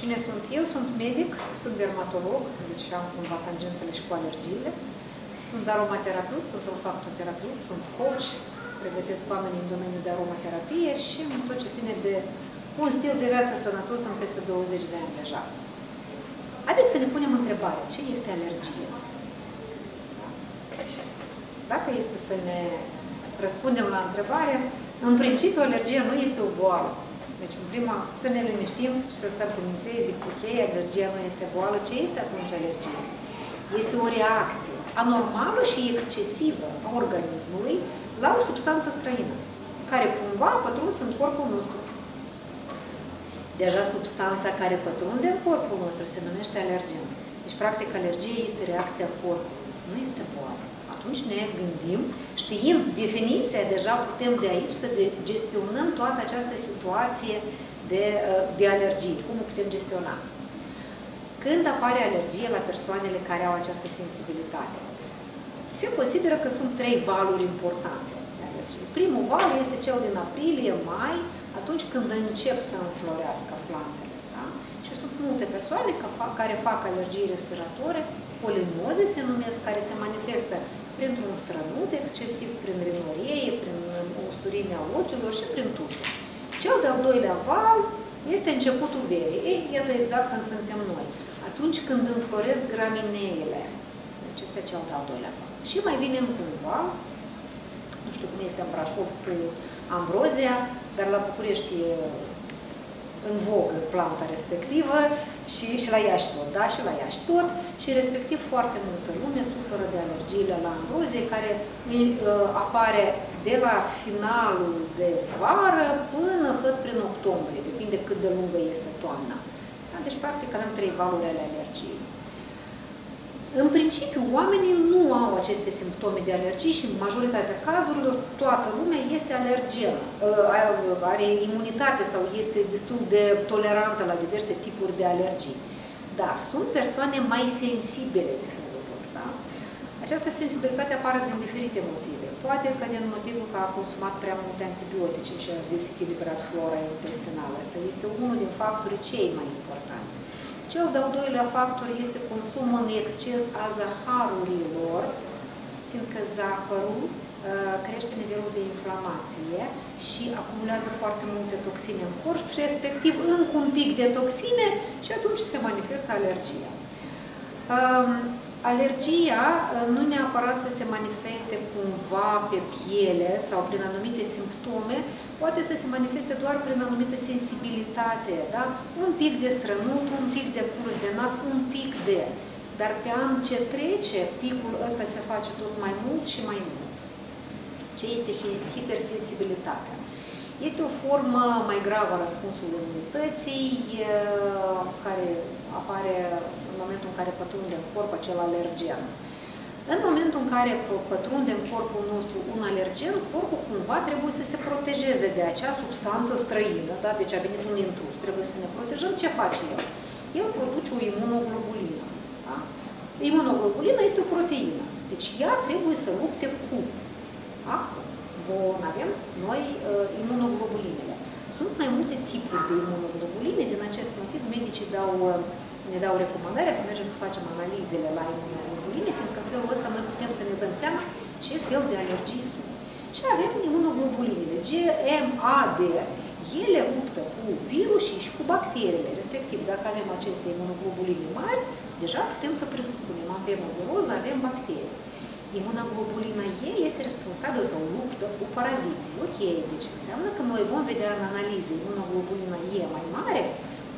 Cine sunt eu? Sunt medic, sunt dermatolog, deci am cumva tangențele și cu alergiile. Sunt aromaterapeut, sunt olfactoterapeut, sunt coach, pregătesc oamenii în domeniul de aromaterapie și în tot ce ține de un stil de viață sănătos în peste 20 de ani deja. Haideți să ne punem întrebarea, ce este alergie? Dacă este să ne răspundem la întrebare, în principiu alergia nu este o boală. Deci, în prima, să ne liniștim și să stăm cu minței, zic, ok, alergia nu este boală. Ce este atunci alergia? Este o reacție anormală și excesivă a organismului la o substanță străină, care cumva a pătruns în corpul nostru. Deja substanța care pătrunde în corpul nostru se numește alergen. Deci, practic, alergia este reacția corpului, nu este boală. Atunci ne gândim, știind definiția, deja putem de aici să gestionăm toată această situație de, de alergie. Cum o putem gestiona? Când apare alergie la persoanele care au această sensibilitate? Se consideră că sunt trei valuri importante de alergie. Primul val este cel din aprilie-mai, atunci când încep să înflorească plantele. Da? Și sunt multe persoane care fac alergii respiratorii, polimoze se numesc, care se manifestă printr-un strănut excesiv, prin rinorie, prin usturimea ochiilor și prin tuse. Cel de-al doilea val este începutul verii. Ei, iată exact când suntem noi. Atunci când înfloresc gramineele. Deci este cel de-al doilea val. Și mai vine încă un val, nu știu cum este în Brașov cu ambrozia, dar la București e în vogă planta respectivă și, și la Iași tot, da? Și la Iași tot și respectiv foarte multă lume suferă de alergiile la ambrozie care uh, apare de la finalul de vară până cât prin octombrie, depinde cât de lungă este toamna. Da? Deci, practic, avem trei valuri ale alergiei. În principiu, oamenii nu au aceste simptome de alergie și în majoritatea cazurilor toată lumea este alergenă, ă, are imunitate sau este destul de tolerantă la diverse tipuri de alergii. Dar sunt persoane mai sensibile de felul lor. Da? Această sensibilitate apare din diferite motive. Poate că din motivul că a consumat prea multe antibiotice și a dezechilibrat flora intestinală. Asta este unul din factorii cei mai importanți. Cel de-al doilea factor este consumul în exces a zaharurilor, fiindcă zahărul uh, crește nivelul de inflamație și acumulează foarte multe toxine în corp, respectiv încă un pic de toxine și atunci se manifestă alergia. Um, alergia uh, nu neapărat să se manifeste cumva pe piele sau prin anumite simptome, poate să se manifeste doar prin anumită sensibilitate, da? Un pic de strănut, un pic de curs de nas, un pic de... Dar pe an ce trece, picul ăsta se face tot mai mult și mai mult. Ce este hipersensibilitatea? Este o formă mai gravă a răspunsului imunității, care apare în momentul în care pătrunde în corp acel alergen. În momentul în care pătrunde în corpul nostru un alergen, corpul cumva trebuie să se protejeze de acea substanță străină, da? deci a venit un intrus, trebuie să ne protejăm. Ce face el? El produce o imunoglobulină. Da? Imunoglobulina este o proteină, deci ea trebuie să lupte cu. Da? Bun, avem noi uh, imunoglobulinele. Sunt mai multe tipuri de imunoglobuline, din acest motiv medicii dau, uh, ne dau recomandarea să mergem să facem analizele la imunoglobuline, fiindcă în felul ăsta noi putem să ne dăm seama ce fel de alergii sunt. Și avem imunoglobulinele, GMAD, ele luptă cu virusii și cu bacteriile, respectiv dacă avem aceste imunoglobuline mari, deja putem să presupunem, avem o viroză, avem bacterii. Imunoglobulina E este responsabilă sau luptă cu paraziții. Ok, deci înseamnă că noi vom vedea în analize imunoglobulina E mai mare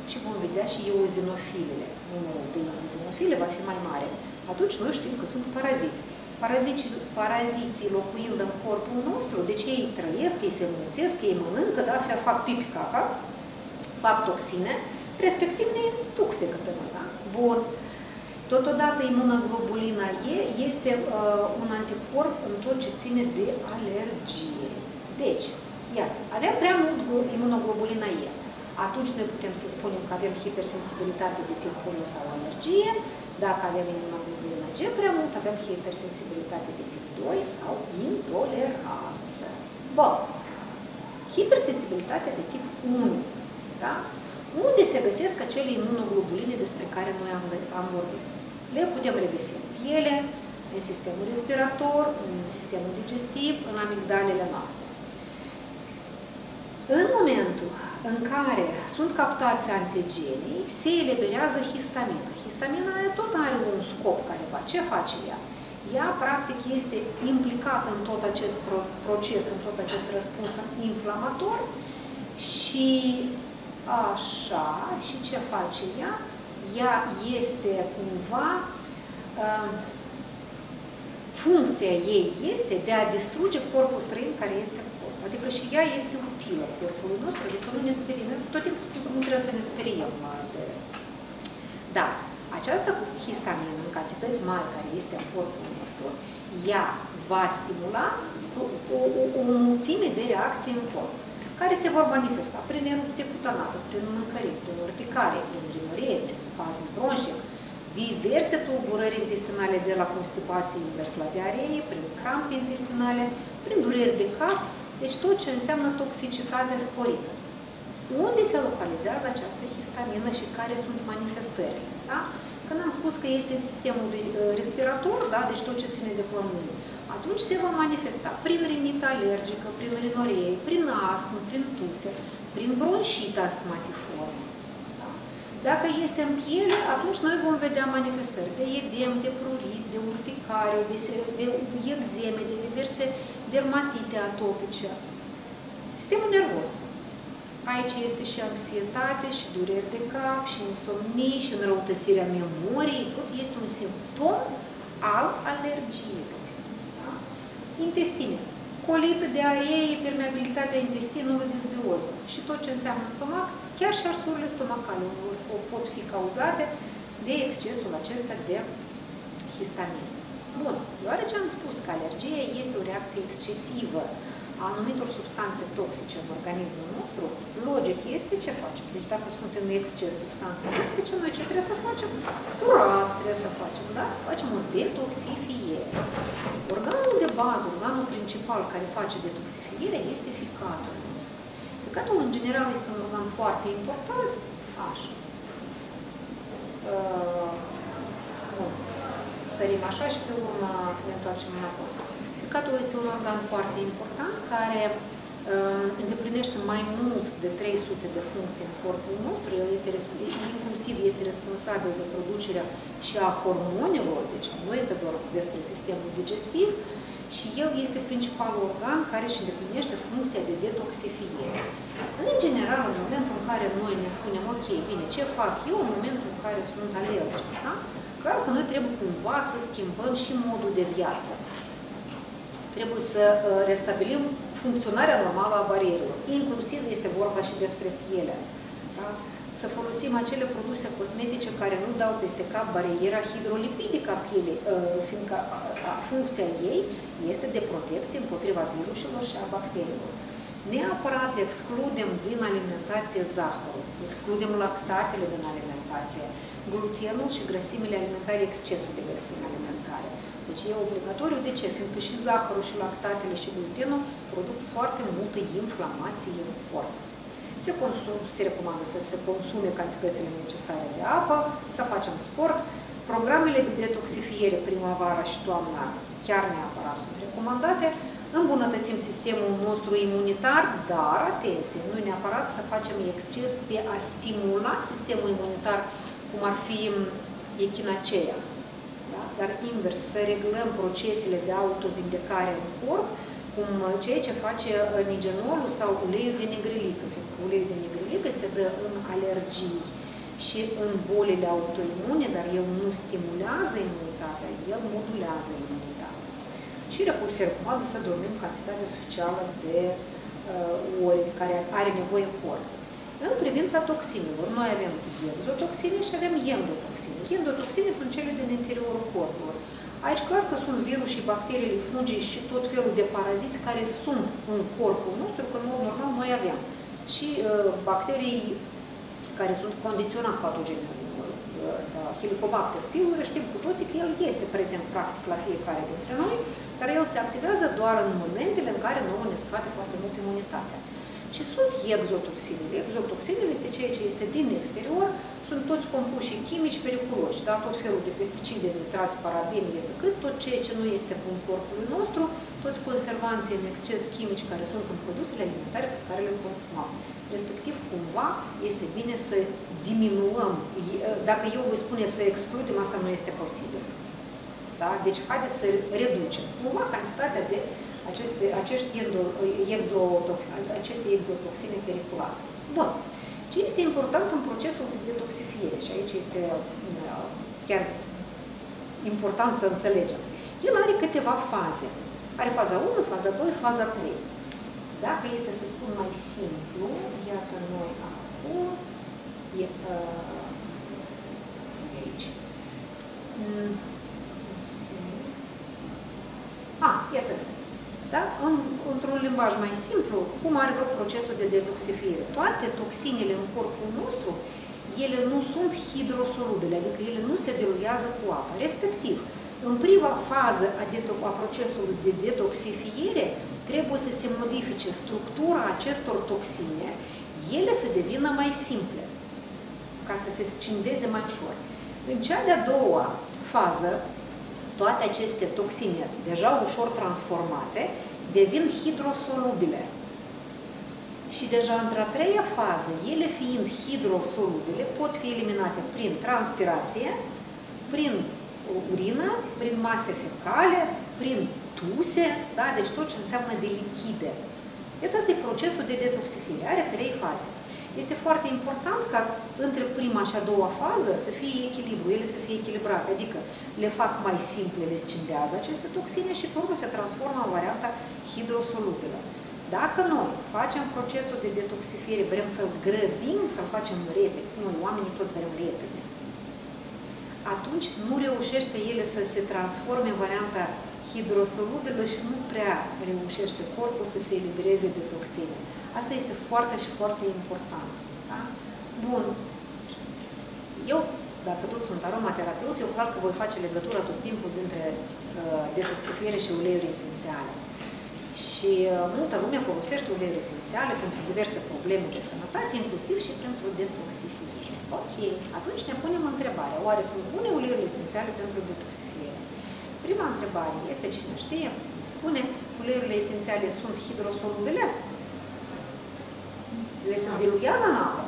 și vom vedea și eozinofilele. Numărul de eozinofile va fi mai mare. Atunci noi știm că sunt paraziți. Paraziții, paraziții locuind în corpul nostru, deci ei trăiesc, ei se mulțesc, ei mănâncă, da, fac pipi caca, fac toxine, respectiv ne intoxică pe noi. Da? Bun. Totodată imunoglobulina E este uh, un anticorp în tot ce ține de alergie. Deci, iată, avem prea mult imunoglobulina E. Atunci noi putem să spunem că avem hipersensibilitate de tip 1 sau alergie. Dacă avem imunoglobulina G prea mult, avem hipersensibilitate de tip 2 sau intoleranță. Bun. Hipersensibilitate de tip 1. Da? Unde se găsesc acele imunoglobuline despre care noi am, am vorbit. Le putem regăsi în piele, în sistemul respirator, în sistemul digestiv, în amigdalele noastre. În momentul în care sunt captați antigenii, se eliberează histamina. Histamina tot are un scop careva. Ce face ea? Ea, practic, este implicată în tot acest proces, în tot acest răspuns inflamator și așa, și ce face ea? Ea este cumva, uh, funcția ei este de a distruge corpul străin care este corp. Adică și ea este utilă corpului nostru, adică nu ne speriem. Tot timpul spun că nu trebuie să ne speriem. De... Da, această histamină în cantități mari care este în corpul nostru, ea va stimula o, o, o mulțime de reacții în corp, care se vor manifesta prin erupție cutanată, prin mâncăriri, prin urticare, prin rinărie, prin spasm bronșic, diverse tulburări intestinale de la constipație invers la diaree, prin crampe intestinale, prin dureri de cap, deci tot ce înseamnă toxicitate sporită. Unde se localizează această histamină și care sunt manifestările? Da? Când am spus că este sistemul de, uh, respirator, da? deci tot ce ține de plămâni, atunci se va manifesta prin rinită alergică, prin rinoree, prin astm, prin tuse, prin bronșită astmatiformă. Da? Dacă este în piele, atunci noi vom vedea manifestări de edem, de prurit, de urticare, de, de eczeme, de diverse dermatite atopice. Sistemul nervos. Aici este și anxietate, și dureri de cap, și insomnii, și înrăutățirea memoriei. Tot este un simptom al alergiilor. Da? Intestine. Colită, diaree, permeabilitatea intestinului, disbioză. Și tot ce înseamnă stomac, chiar și arsurile stomacale pot fi cauzate de excesul acesta de histamină. Bun, deoarece am spus că alergia este o reacție excesivă a anumitor substanțe toxice în organismul nostru, logic este ce facem. Deci dacă sunt în exces substanțe toxice, noi ce trebuie să facem? Curat trebuie să facem, da? Să facem o detoxifiere. Organul de bază, organul principal care face detoxifiere este ficatul nostru. Ficatul, în general, este un organ foarte important, așa. Uh, bun. Sărim așa și pe urmă ne întoarcem înapoi. Ficatul este un organ foarte important care uh, îndeplinește mai mult de 300 de funcții în corpul nostru. El este inclusiv este responsabil de producerea și a hormonilor, deci nu este doar despre sistemul digestiv, și el este principalul organ care își îndeplinește funcția de detoxifiere. În general, în momentul în care noi ne spunem, ok, bine, ce fac eu în momentul în care sunt alergic, da? Clar că noi trebuie cumva să schimbăm și modul de viață trebuie să uh, restabilim funcționarea normală a barierelor. Inclusiv este vorba și despre piele. Da? Să folosim acele produse cosmetice care nu dau peste cap bariera hidrolipidică a pielei, uh, fiindcă funcția ei este de protecție împotriva virusilor și a bacteriilor. Neapărat excludem din alimentație zahărul, excludem lactatele din alimentație, glutenul și grăsimile alimentare, excesul de grăsimi alimentare. Deci e obligatoriu. De ce? Fiindcă și zahărul, și lactatele, și glutenul produc foarte multă inflamație în corp. Se, consum, se recomandă să se consume cantitățile necesare de apă, să facem sport. Programele de detoxifiere primăvara și toamna chiar neapărat sunt recomandate. Îmbunătățim sistemul nostru imunitar, dar, atenție, nu neapărat să facem exces pe a stimula sistemul imunitar, cum ar fi echinaceea dar invers, să reglăm procesele de autovindecare în corp, cum ceea ce face uh, nigenolul sau uleiul de negrilică. Uleiul de negrilică se dă în alergii și în bolile autoimune, dar el nu stimulează imunitatea, el modulează imunitatea. Și se recomandă să dormim cantitatea suficială de uh, ori care are nevoie corpul. În privința toxinelor, noi avem exotoxine și avem endotoxine. Endotoxine sunt cele din interiorul corpului. Aici clar că sunt virusii, bacteriile, fungii și tot felul de paraziți care sunt în corpul nostru, că în mod normal noi avem. Și uh, bacterii care sunt condiționat patogeni, ăsta, Helicobacter pylori, știm cu toții că el este prezent practic la fiecare dintre noi, dar el se activează doar în momentele în care nouă ne scade foarte mult imunitatea. Și sunt exotoxinele. Exotoxinele este ceea ce este din exterior, sunt toți compuși chimici periculoși, da? tot felul de pesticide, nitrați, parabeni, etc. Tot ceea ce nu este bun corpului nostru, toți conservanții în exces chimici care sunt în produsele alimentare pe care le consumăm. Respectiv, cumva, este bine să diminuăm. Dacă eu voi spune să excludem, asta nu este posibil. Da? Deci, haideți să reducem cumva cantitatea de aceste, acești aceste exotoxine periculoase. Bun. Ce este important în procesul de detoxifiere? Și aici este uh, chiar important să înțelegem. El are câteva faze. Are faza 1, faza 2, faza 3. Dacă este să spun mai simplu, iată noi acum, e, uh, aici. Mm. Ah, iată asta. Da? În, într-un limbaj mai simplu, cum are loc procesul de detoxifiere? Toate toxinele în corpul nostru, ele nu sunt hidrosolubile, adică ele nu se diluează cu apă. Respectiv, în prima fază a, a procesului de detoxifiere, trebuie să se modifice structura acestor toxine, ele să devină mai simple, ca să se scindeze mai ușor. În cea de-a doua fază, toate aceste toxine, deja ușor transformate, devin hidrosolubile. Și deja într-a treia fază, ele fiind hidrosolubile, pot fi eliminate prin transpirație, prin urină, prin mase fecale, prin tuse, da? deci tot ce înseamnă de lichide. Iată, asta e procesul de detoxifiere. Are trei faze. Este foarte important ca între prima și a doua fază să fie echilibru, ele să fie echilibrate, adică le fac mai simple, le scindează aceste toxine și pe urmă se transformă în varianta hidrosolubilă. Dacă noi facem procesul de detoxifiere, vrem să-l grăbim, să-l facem repede, noi oamenii toți vrem repede, atunci nu reușește ele să se transforme în varianta hidrosolubilă și nu prea reușește corpul să se elibereze de toxine. Asta este foarte și foarte important. Da? Bun. Eu, dacă tot sunt aromaterapeut, eu clar că voi face legătura tot timpul dintre uh, detoxifiere și uleiuri esențiale. Și uh, multă lume folosește uleiuri esențiale pentru diverse probleme de sănătate, inclusiv și pentru detoxifiere. Ok, atunci ne punem întrebarea, oare sunt bune uleiuri esențiale pentru detoxifiere? Prima întrebare este, cine știe, spune, uleiurile esențiale sunt hidrosolubile? Le se diluează în apă?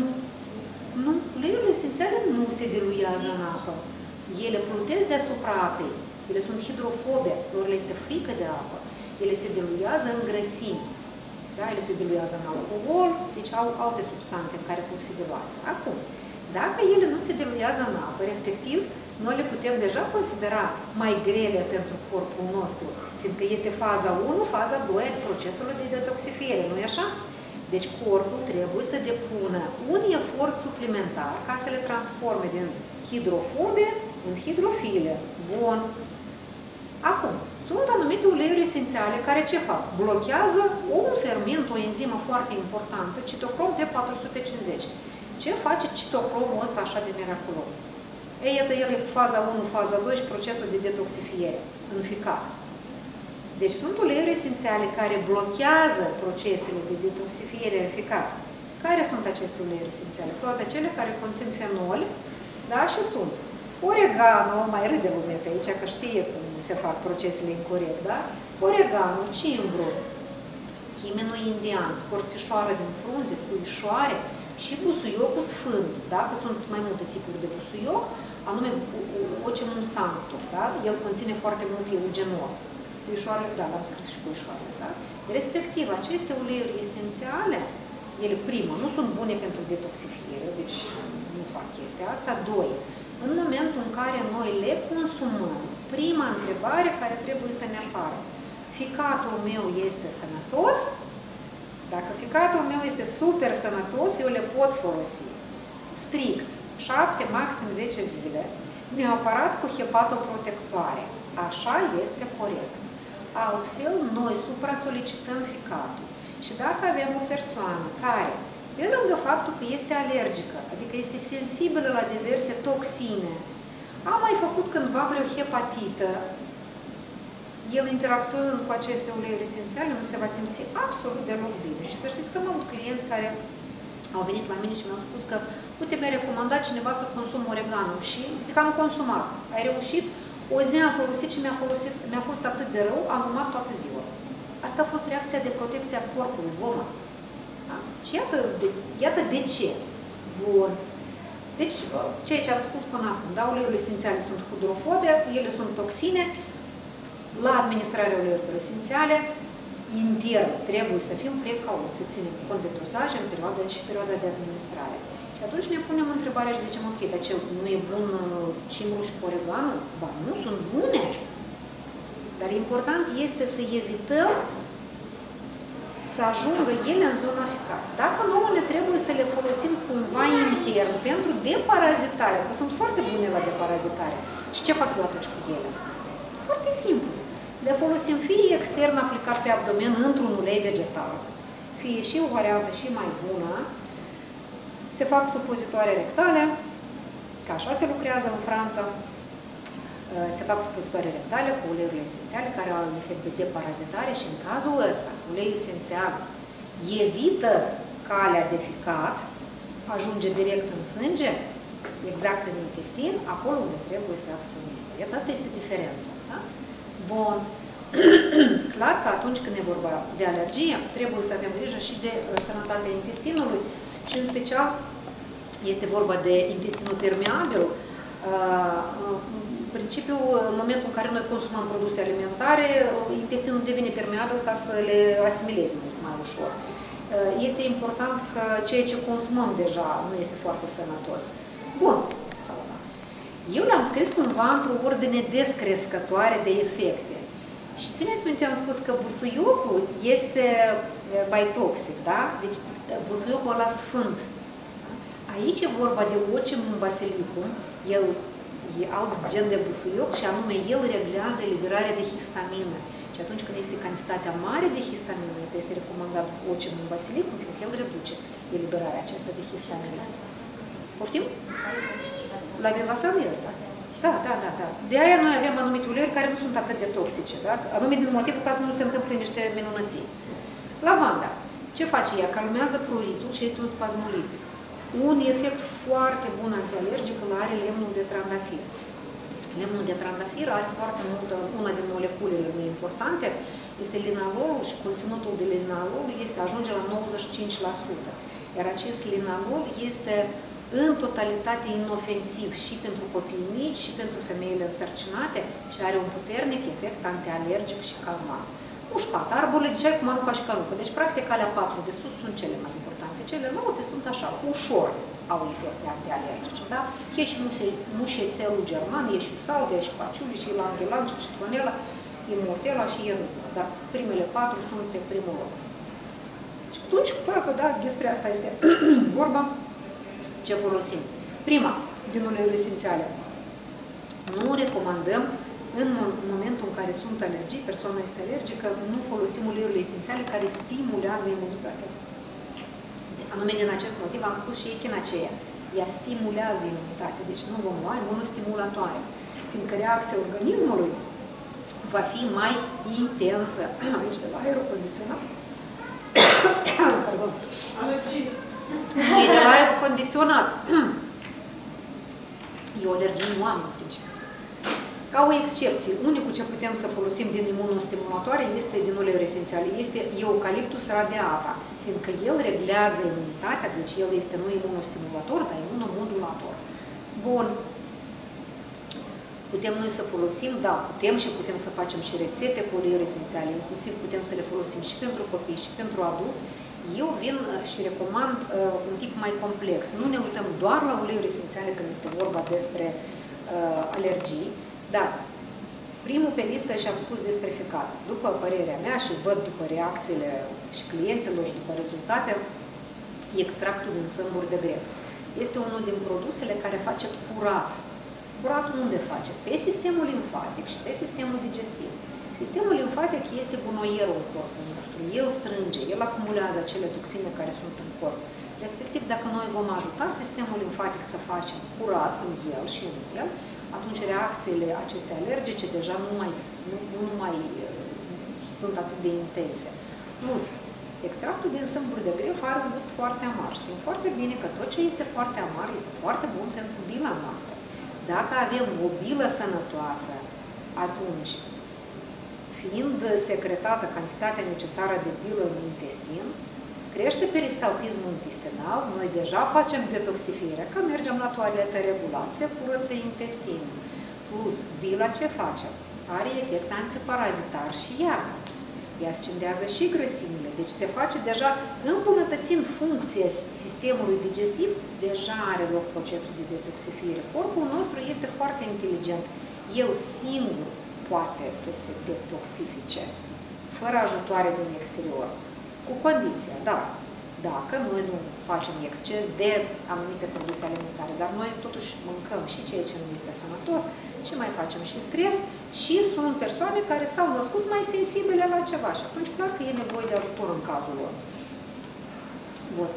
Nu. Nu. Uleiurile esențiale nu se diluează în apă. Ele plutesc deasupra apei. Ele sunt hidrofobe, lor le este frică de apă. Ele se diluează în grăsimi. Da? Ele se diluează în alcool, deci au alte substanțe în care pot fi diluate. Acum, dacă ele nu se diluează în apă, respectiv, noi le putem deja considera mai grele pentru corpul nostru, fiindcă este faza 1, faza 2 a procesului de detoxifiere, nu-i așa? Deci corpul trebuie să depună un efort suplimentar ca să le transforme din hidrofobe în hidrofile. Bun. Acum, sunt anumite uleiuri esențiale care ce fac? Blochează un ferment, o enzimă foarte importantă, citocrom P450. Ce face citocromul ăsta așa de miraculos? Ei, iată, el e faza 1, faza 2 și procesul de detoxifiere în ficat. Deci sunt uleiuri esențiale care blochează procesele de detoxifiere în ficat. Care sunt aceste uleiuri esențiale? Toate cele care conțin fenol, da, și sunt oregano, mai râde lumea pe aici, că știe cum se fac procesele incorrect, da? Oregano, cimbru, chimenul indian, scorțișoară din frunze, puișoare și busuiocul sfânt, da? Că sunt mai multe tipuri de busuioc, anume Ocinum sanctum, da? El conține foarte mult eugenol. Puișoarele, da, l-am scris și puișoarele, da? Respectiv, aceste uleiuri esențiale, ele, primă, nu sunt bune pentru detoxifiere, deci nu fac chestia asta. Doi, în momentul în care noi le consumăm, prima întrebare care trebuie să ne apară, ficatul meu este sănătos? Dacă ficatul meu este super sănătos, eu le pot folosi strict 7, maxim 10 zile, neapărat cu hepatoprotectoare. Așa este corect. Altfel, noi supra-solicităm ficatul. Și dacă avem o persoană care, pe lângă faptul că este alergică, adică este sensibilă la diverse toxine, a mai făcut cândva vreo hepatită, el interacționând cu aceste uleiuri esențiale nu se va simți absolut deloc bine. Și să știți că am avut clienți care au venit la mine și mi-au spus că uite, mi-a recomandat cineva să consum oregano și zic că am consumat. Ai reușit? O zi am folosit și mi-a, folosit, mi-a fost atât de rău, am urmat toată ziua. Asta a fost reacția de protecție a corpului, vomă. Da? Și iată de, iată de ce. Bun. Deci, ceea ce am spus până acum, da, uleiurile esențiale sunt hidrofobe, ele sunt toxine, la administrarea uleiurilor esențiale, intern trebuie să fim precauți, să ținem cont de dosaj în perioada și perioada de administrare. Și atunci ne punem întrebarea și zicem, ok, dar ce, nu e bun uh, cimrul și coreganul? Ba, nu, sunt bune. Dar important este să evităm să ajungă ele în zona ficată. Dacă nouă ne trebuie să le folosim cumva intern pentru deparazitare, că sunt foarte bune la deparazitare, și ce fac eu atunci cu ele? Foarte simplu. Le folosim fie extern aplicat pe abdomen într-un ulei vegetal, fie și o variantă și mai bună, se fac supozitoare rectale, că așa se lucrează în Franța, se fac supozitoare rectale cu uleiurile esențiale care au un efect de deparazitare și în cazul ăsta, uleiul esențial evită calea de ficat, ajunge direct în sânge, exact în intestin, acolo unde trebuie să acționeze. Iată, asta este diferența. Da? Bun. Clar că atunci când e vorba de alergie, trebuie să avem grijă și de uh, sănătatea intestinului și în special este vorba de intestinul permeabil. Uh, în principiu, în momentul în care noi consumăm produse alimentare, intestinul devine permeabil ca să le asimileze mult mai ușor. Uh, este important că ceea ce consumăm deja nu este foarte sănătos. Bun. Eu le-am scris cumva într-o ordine descrescătoare de efecte. Și țineți minte, am spus că busuiocul este mai toxic, da? Deci busuiocul ăla sfânt. Aici e vorba de ocimum basilicum, el e alt gen de busuioc și anume el reglează eliberarea de histamină. Și atunci când este cantitatea mare de histamină, este recomandat ocimum basilicum, pentru că el reduce eliberarea aceasta de histamină. Poftim? La Vivasal e asta. Da, da, da, da. De aia noi avem anumite uleiuri care nu sunt atât de toxice, da? Anume din motivul ca să nu se întâmple niște minunății. Lavanda. Ce face ea? Calmează pruritul și este un spazmolitic. Un efect foarte bun antialergic îl are lemnul de trandafir. Lemnul de trandafir are foarte multă, una din moleculele mai importante, este linalol și conținutul de linalol este, ajunge la 95%. Iar acest linalol este în totalitate inofensiv și pentru copii mici și pentru femeile însărcinate și are un puternic efect antialergic și calmant. Mușcat, arbole, ziceai cu manuca și carucă. Deci, practic, alea patru de sus sunt cele mai importante. Celelalte sunt așa, ușor au efecte antialergice, da? E și mușețelul german, e și salvia, e și paciuli, și langelan, și citronela, e mortela și e râpă. Dar primele patru sunt pe primul loc. Și atunci, că da, despre asta este vorba ce folosim. Prima, din uleiuri esențiale. Nu recomandăm în momentul în care sunt alergii, persoana este alergică, nu folosim uleiurile esențiale care stimulează imunitatea. Anume din acest motiv am spus și echinaceea. Ea stimulează imunitatea, deci nu vom lua imunostimulatoare, fiindcă reacția organismului va fi mai intensă. Aici de la aerul condiționat. Pardon. Alergie. Nu e de la aer condiționat. E o alergie în oameni, în principiu. Ca o excepție, unicul ce putem să folosim din imunostimulatoare este din uleiuri esențiale, este eucaliptus radiata, fiindcă el reglează imunitatea, deci el este nu imunostimulator, dar imunomodulator. Bun. Putem noi să folosim, da, putem și putem să facem și rețete cu uleiuri esențiale, inclusiv putem să le folosim și pentru copii și pentru adulți, eu vin uh, și recomand uh, un tip mai complex. Nu ne uităm doar la uleiuri esențiale când este vorba despre uh, alergii, dar primul pe listă și-am spus despre ficat. După părerea mea și văd după reacțiile și clienților și după rezultate, extractul din sâmburi de greu. Este unul din produsele care face curat. Curat unde face? Pe sistemul limfatic și pe sistemul digestiv. Sistemul limfatic este gunoierul în corpul nostru. El strânge, el acumulează acele toxine care sunt în corp. Respectiv, dacă noi vom ajuta sistemul limfatic să facem curat în el și în el, atunci reacțiile acestea alergice deja nu mai, nu, nu mai sunt atât de intense. Plus, extractul din sâmburi de greu are un gust foarte amar. Știm foarte bine că tot ce este foarte amar este foarte bun pentru bila noastră. Dacă avem o bilă sănătoasă, atunci, fiind secretată cantitatea necesară de bilă în intestin, crește peristaltismul intestinal, noi deja facem detoxifire, că mergem la toaletă regulat, se curăță intestinul. Plus, bila ce face? Are efect antiparazitar și ea. Ea scindează și grăsimile. Deci se face deja, îmbunătățind funcția sistemului digestiv, deja are loc procesul de detoxifire. Corpul nostru este foarte inteligent. El singur poate să se detoxifice, fără ajutoare din exterior. Cu condiția, da, dacă noi nu facem exces de anumite produse alimentare, dar noi totuși mâncăm și ceea ce nu este sănătos și mai facem și stres și sunt persoane care s-au născut mai sensibile la ceva și atunci clar că e nevoie de ajutor în cazul lor. Bun.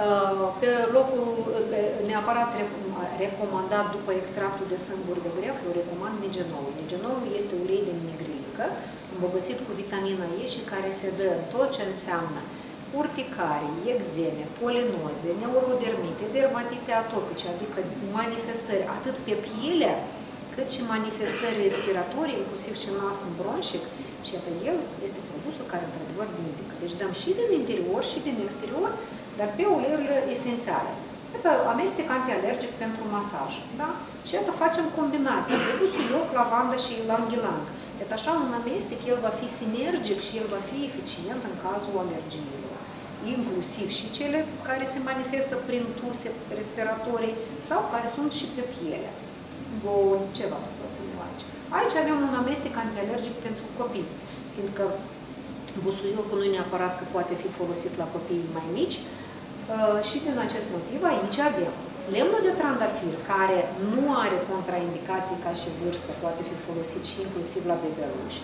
Uh, pe locul neapărat recomandat după extractul de sâmburi de greu, eu recomand nigenoul. Nigenoul este ulei de negrilică, îmbogățit cu vitamina E și care se dă tot ce înseamnă urticarii, eczeme, polinoze, neurodermite, dermatite atopice, adică manifestări atât pe pielea, cât și manifestări respiratorii, inclusiv și în astm bronșic, și iată, el este produsul care într-adevăr vindică. Deci dăm și din interior și din exterior, dar pe uleiurile esențiale. Iată, amestec antialergic pentru masaj, da? Și iată, facem combinații de busuioc, lavandă și ylang-ylang. Iată, așa un amestec, el va fi sinergic și el va fi eficient în cazul alergiilor inclusiv și cele care se manifestă prin tuse respiratorii sau care sunt și pe piele. Bun, ceva aici. Aici avem un amestec antialergic pentru copii, fiindcă busuiocul nu neapărat că poate fi folosit la copii mai mici uh, și din acest motiv aici avem lemnul de trandafir, care nu are contraindicații ca și vârstă, poate fi folosit și inclusiv la bebeluși,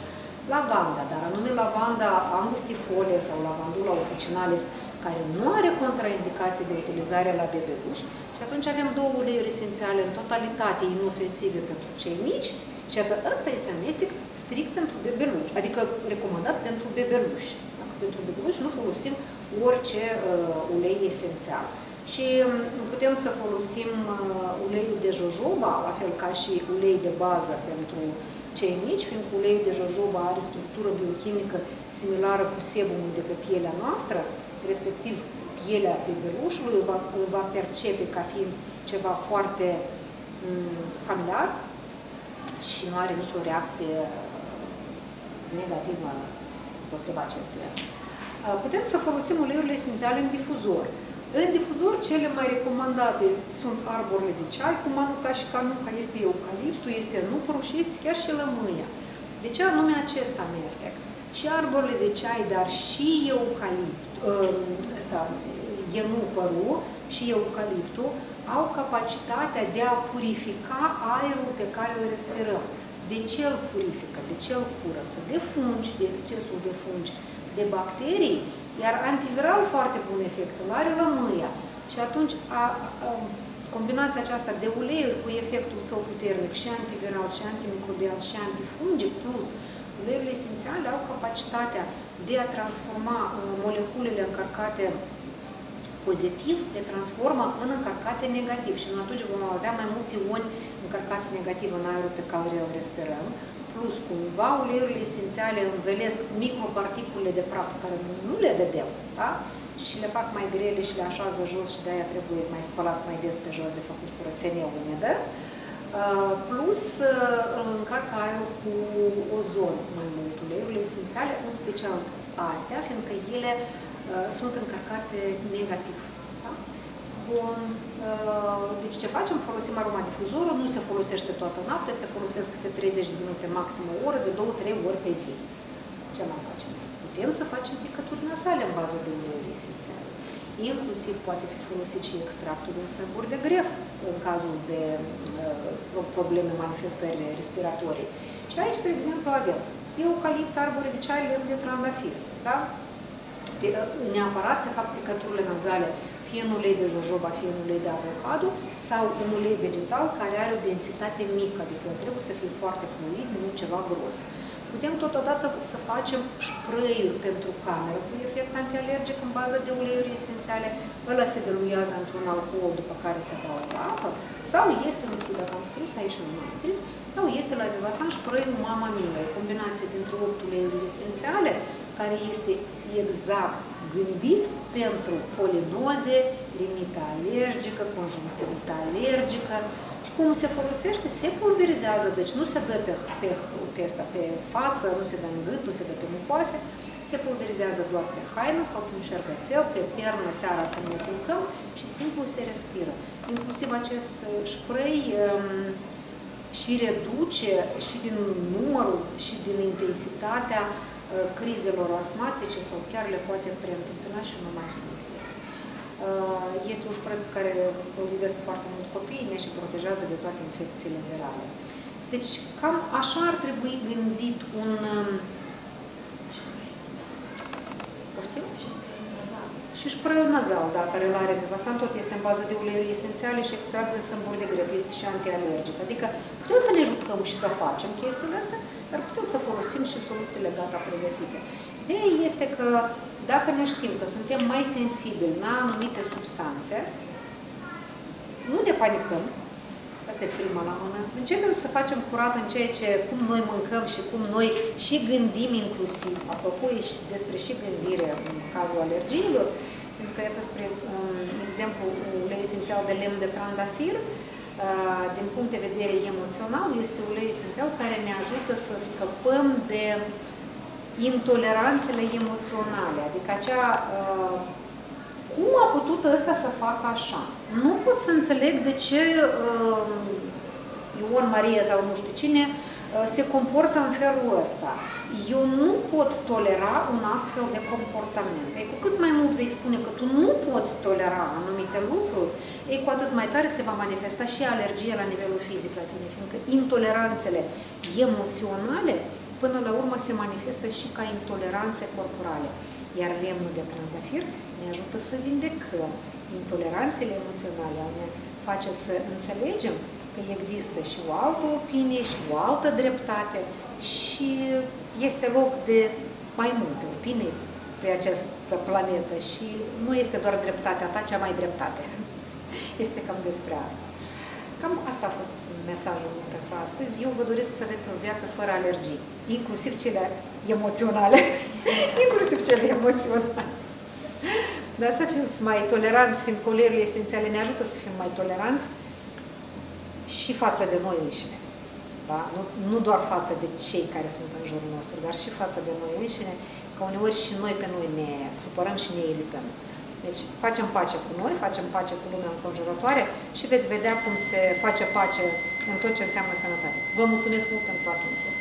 lavanda, dar anume lavanda angustifolie sau lavandula officinalis, care nu are contraindicații de utilizare la bebeluși, și atunci avem două uleiuri esențiale în totalitate inofensive pentru cei mici, și atât ăsta este amestec strict pentru bebeluși, adică recomandat pentru bebeluși. Dacă pentru bebeluși nu folosim orice uh, ulei esențial. Și um, putem să folosim uh, uleiul de jojoba, la fel ca și ulei de bază pentru cei mici, fiindcă uleiul de jojoba are structură biochimică similară cu sebumul de pe pielea noastră, respectiv pielea bebelușului îl va, îl va percepe ca fiind ceva foarte mm, familiar și nu are nicio reacție negativă împotriva acestuia. Putem să folosim uleiurile esențiale în difuzor. În difuzor, cele mai recomandate sunt arborile de ceai, cu manuca și canuca, este eucaliptul, este nupărul și este chiar și lămâia. De ce anume acest amestec? Și arborile de ceai, dar și eucalipt, ăsta, enupărul și eucaliptul au capacitatea de a purifica aerul pe care îl respirăm. De ce îl purifică? De ce îl curăță? De fungi, de excesul de fungi, de bacterii iar antiviral foarte bun efect îl are lămâia. Și atunci a, a, combinația aceasta de uleiuri cu efectul său puternic și antiviral, și antimicrobial, și antifungic, plus uleiurile esențiale au capacitatea de a transforma uh, moleculele încărcate pozitiv, le transformă în încărcate negativ și atunci vom avea mai mulți ioni încărcați negativ în aerul pe care îl respirăm, plus cumva uleiurile esențiale învelesc microparticule de praf care nu le vedem, da? și le fac mai grele și le așează jos și de-aia trebuie mai spălat mai des pe jos de făcut curățenie umedă. Uh, plus uh, încarcă aerul cu ozon mai mult. Uleiurile esențiale, în special astea, fiindcă ele uh, sunt încărcate negativ. Bun. Uh, deci ce facem? Folosim aromadifuzorul, nu se folosește toată noaptea, se folosesc câte 30 de minute, maxim o oră, de 2-3 ori pe zi. Ce mai facem? Putem să facem picături nasale în bază de uleiuri esențiale. Inclusiv poate fi folosit și extractul din sămburi de gref în cazul de uh, probleme, manifestări respiratorii. Și aici, spre exemplu, avem eucalipt, arbore de ceai, lemn de trandafir. Da? Neapărat se fac picăturile nazale fie în ulei de jojoba, fie în ulei de avocado, sau un ulei vegetal care are o densitate mică, adică trebuie să fie foarte fluid, nu ceva gros. Putem totodată să facem spray pentru cameră cu efect antialergic în bază de uleiuri esențiale. Ăla se diluează într-un alcool după care se adaugă apă. Sau este, nu știu dacă am scris aici, nu am scris, sau este la Vivasan spray Mama Mia, o combinație dintre 8 uleiuri esențiale, care este exact gândit pentru polinoze, rinită alergică, conjunctivită alergică, cum se folosește, se pulverizează, deci nu se dă pe, pe, pe, asta, pe față, nu se dă în gât, nu se dă pe mucoase, se pulverizează doar pe haină sau pe un șervețel, pe pernă seara când ne culcăm și simplu se respiră. Inclusiv acest uh, spray um, și reduce și din numărul și din intensitatea uh, crizelor astmatice sau chiar le poate preîntâmpina și nu mai sunt. Uh, este un spray pe care îl iubesc foarte mult copiii și protejează de toate infecțiile virale. Deci cam așa ar trebui gândit un... Um, poftim? Și sprayul nazal, da, care îl are Vivasan, tot este în bază de uleiuri esențiale și extract de sâmburi de greu, este și antialergic. Adică putem să ne jucăm și să facem chestiile astea, dar putem să folosim și soluțiile gata pregătite. Ideea este că dacă ne știm că suntem mai sensibili la anumite substanțe, nu ne panicăm, asta e prima la mână, începem să facem curat în ceea ce, cum noi mâncăm și cum noi și gândim inclusiv, apropo și despre și gândire în cazul alergiilor, pentru că, iată, spre um, exemplu, uleiul esențial de lemn de trandafir, uh, din punct de vedere emoțional, este uleiul esențial care ne ajută să scăpăm de intoleranțele emoționale, adică acea uh, cum a putut ăsta să facă așa? Nu pot să înțeleg de ce uh, Ion, Maria sau nu știu cine uh, se comportă în felul ăsta. Eu nu pot tolera un astfel de comportament. Ei, cu cât mai mult vei spune că tu nu poți tolera anumite lucruri, ei, cu atât mai tare se va manifesta și alergia la nivelul fizic la tine, fiindcă intoleranțele emoționale până la urmă se manifestă și ca intoleranțe corporale. Iar lemnul de trandafir ne ajută să vindecăm intoleranțele emoționale, ne face să înțelegem că există și o altă opinie și o altă dreptate și este loc de mai multe opinii pe această planetă și nu este doar dreptatea ta cea mai dreptate. Este cam despre asta. Cam asta a fost mesajul meu pentru astăzi. Eu vă doresc să aveți o viață fără alergii, inclusiv cele emoționale. inclusiv cele emoționale. Dar să fiți mai toleranți, fiindcă olerurile esențiale ne ajută să fim mai toleranți și față de noi înșine. Da? Nu, nu doar față de cei care sunt în jurul nostru, dar și față de noi înșine, că uneori și noi pe noi ne supărăm și ne irităm. Deci facem pace cu noi, facem pace cu lumea înconjurătoare și veți vedea cum se face pace în tot ce înseamnă sănătate. Vă mulțumesc mult pentru atenție!